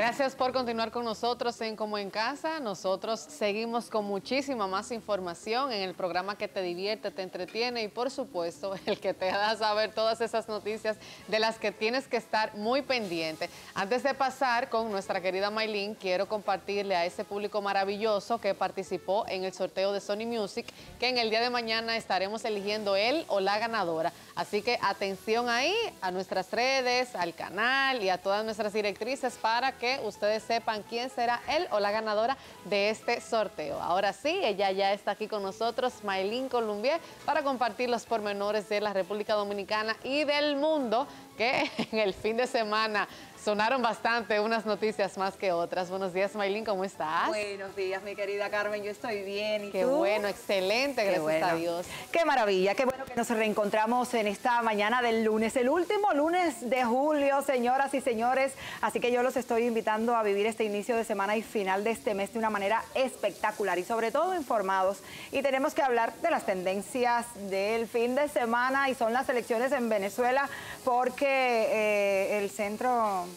Gracias por continuar con nosotros en Como en Casa. Nosotros seguimos con muchísima más información en el programa que te divierte, te entretiene y por supuesto el que te da a saber todas esas noticias de las que tienes que estar muy pendiente. Antes de pasar con nuestra querida Maylin, quiero compartirle a ese público maravilloso que participó en el sorteo de Sony Music que en el día de mañana estaremos eligiendo él o la ganadora. Así que atención ahí a nuestras redes, al canal y a todas nuestras directrices para que ustedes sepan quién será él o la ganadora de este sorteo. Ahora sí, ella ya está aquí con nosotros, Maylin Columbier, para compartir los pormenores de la República Dominicana y del mundo que en el fin de semana Sonaron bastante unas noticias más que otras. Buenos días, Maylin, ¿cómo estás? Buenos días, mi querida Carmen, yo estoy bien. ¿Y qué bueno, excelente, gracias a Dios. Qué maravilla, qué bueno que nos reencontramos en esta mañana del lunes, el último lunes de julio, señoras y señores. Así que yo los estoy invitando a vivir este inicio de semana y final de este mes de una manera espectacular y sobre todo informados. Y tenemos que hablar de las tendencias del fin de semana y son las elecciones en Venezuela porque eh, el centro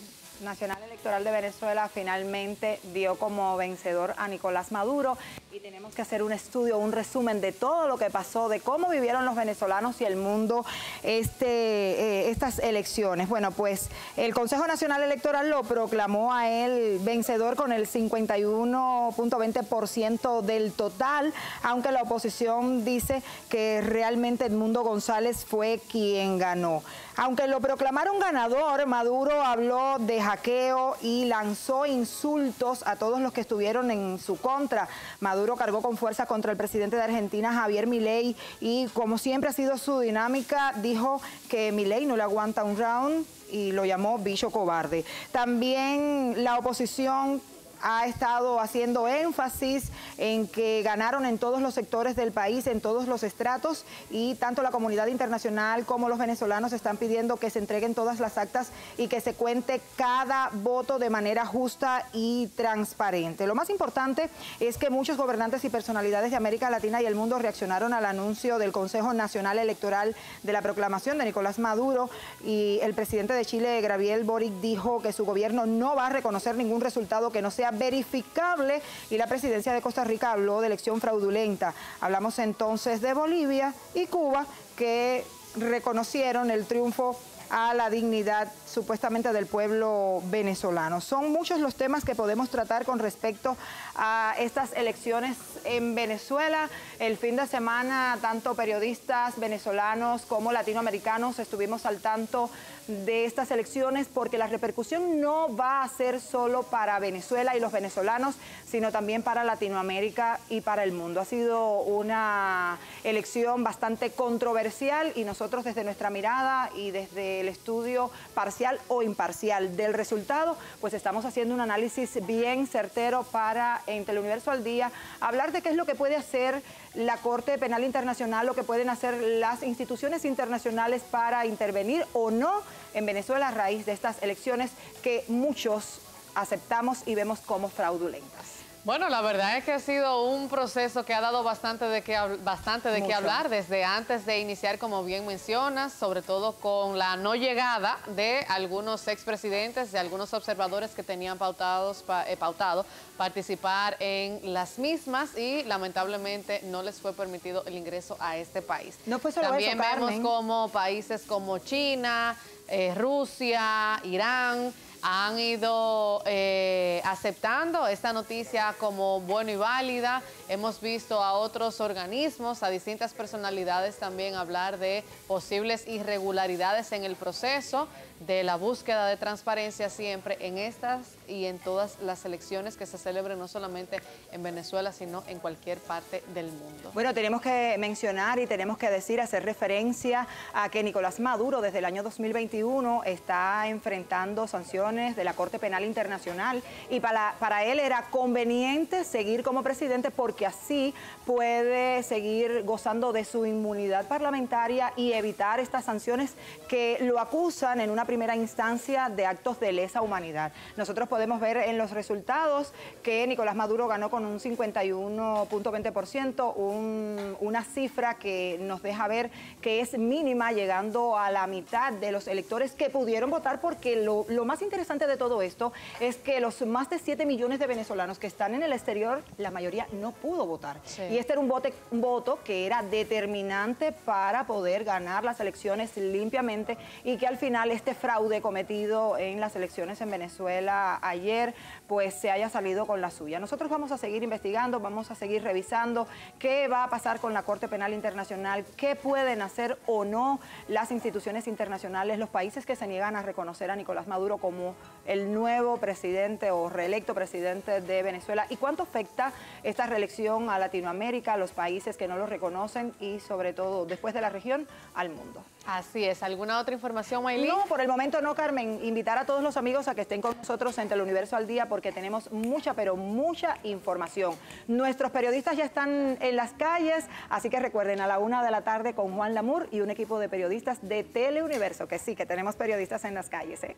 Nacional Electoral de Venezuela finalmente dio como vencedor a Nicolás Maduro y tenemos que hacer un estudio, un resumen de todo lo que pasó, de cómo vivieron los venezolanos y el mundo este, eh, estas elecciones. Bueno, pues el Consejo Nacional Electoral lo proclamó a él vencedor con el 51.20% del total, aunque la oposición dice que realmente Edmundo González fue quien ganó. Aunque lo proclamaron ganador, Maduro habló de hackeo y lanzó insultos a todos los que estuvieron en su contra. Maduro cargó con fuerza contra el presidente de Argentina, Javier Milei, y como siempre ha sido su dinámica, dijo que Milei no le aguanta un round y lo llamó bicho cobarde. También la oposición ha estado haciendo énfasis en que ganaron en todos los sectores del país, en todos los estratos, y tanto la comunidad internacional como los venezolanos están pidiendo que se entreguen todas las actas y que se cuente cada voto de manera justa y transparente. Lo más importante es que muchos gobernantes y personalidades de América Latina y el mundo reaccionaron al anuncio del Consejo Nacional Electoral de la proclamación de Nicolás Maduro y el presidente de Chile, Gabriel Boric, dijo que su gobierno no va a reconocer ningún resultado que no sea verificable y la presidencia de Costa Rica habló de elección fraudulenta. Hablamos entonces de Bolivia y Cuba que reconocieron el triunfo a la dignidad supuestamente del pueblo venezolano. Son muchos los temas que podemos tratar con respecto a estas elecciones en Venezuela. El fin de semana, tanto periodistas venezolanos como latinoamericanos estuvimos al tanto de estas elecciones porque la repercusión no va a ser solo para Venezuela y los venezolanos, sino también para Latinoamérica y para el mundo. Ha sido una elección bastante controversial y nosotros desde nuestra mirada y desde el estudio parcial o imparcial del resultado, pues estamos haciendo un análisis bien certero para en Teleuniverso al Día hablar de qué es lo que puede hacer la Corte Penal Internacional, lo que pueden hacer las instituciones internacionales para intervenir o no en Venezuela a raíz de estas elecciones que muchos aceptamos y vemos como fraudulentas. Bueno, la verdad es que ha sido un proceso que ha dado bastante de qué bastante de qué hablar desde antes de iniciar, como bien mencionas, sobre todo con la no llegada de algunos expresidentes, de algunos observadores que tenían pautados, eh, pautado participar en las mismas y lamentablemente no les fue permitido el ingreso a este país. No fue solo También vemos como países como China, eh, Rusia, Irán, han ido eh, aceptando esta noticia como buena y válida. Hemos visto a otros organismos, a distintas personalidades también hablar de posibles irregularidades en el proceso de la búsqueda de transparencia siempre en estas y en todas las elecciones que se celebren no solamente en Venezuela, sino en cualquier parte del mundo. Bueno, tenemos que mencionar y tenemos que decir, hacer referencia a que Nicolás Maduro desde el año 2021 está enfrentando sanciones de la Corte Penal Internacional y para, para él era conveniente seguir como presidente porque así puede seguir gozando de su inmunidad parlamentaria y evitar estas sanciones que lo acusan en una primera instancia de actos de lesa humanidad. Nosotros podemos ver en los resultados que Nicolás Maduro ganó con un 51.20%, una cifra que nos deja ver que es mínima, llegando a la mitad de los electores que pudieron votar, porque lo, lo más interesante interesante de todo esto es que los más de 7 millones de venezolanos que están en el exterior, la mayoría no pudo votar. Y este era un, un voto que era determinante para poder ganar las elecciones limpiamente y que al final este fraude cometido en las elecciones en Venezuela ayer, pues se haya salido con la suya. Nosotros vamos a seguir investigando, vamos a seguir revisando qué va a pasar con la Corte Penal Internacional, qué pueden hacer o no las instituciones internacionales, los países que se niegan a reconocer a Nicolás Maduro como el nuevo presidente o reelecto presidente de Venezuela y cuánto afecta esta reelección a Latinoamérica, a los países que no lo reconocen y sobre todo después de la región al mundo. Así es. ¿Alguna otra información, Maylin? No, por el momento no, Carmen. Invitar a todos los amigos a que estén con nosotros en Universo al Día porque tenemos mucha, pero mucha información. Nuestros periodistas ya están en las calles, así que recuerden a la una de la tarde con Juan Lamour y un equipo de periodistas de Teleuniverso, que sí, que tenemos periodistas en las calles. ¿eh?